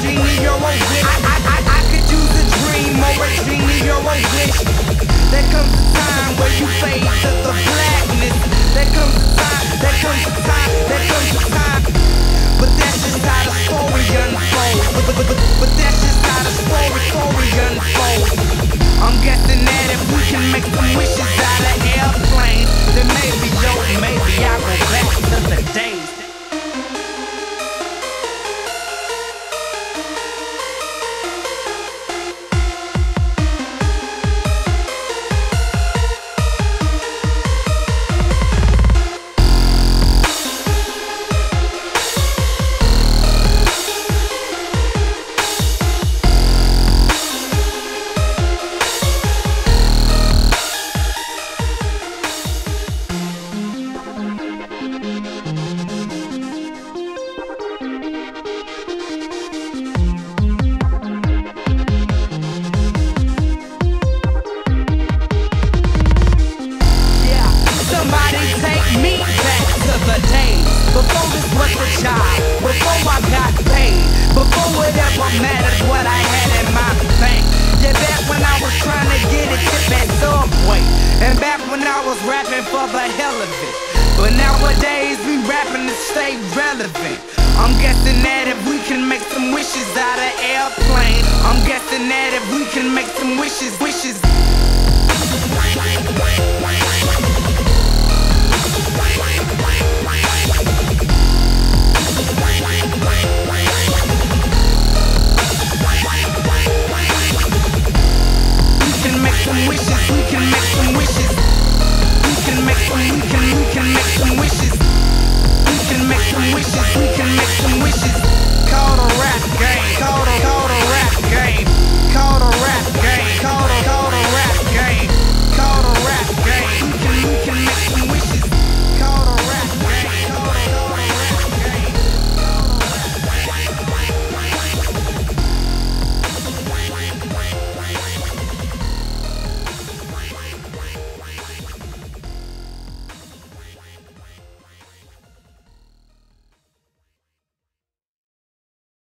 genie or a bitch. I, I, I, I could use a dream or a genie or a bitch. this was a job Before I got paid Before it ever mattered what I had in my bank. Yeah, back when I was trying to get a tip at Subway. And back when I was rapping for the hell of it. But nowadays we rapping to stay relevant. I'm guessing that if we can make some wishes out of airplanes, I'm guessing that if we can make some wishes, wishes. Some wishes, we can make some wishes. We can make some, we can, we can make some wishes. We can make some wishes, we can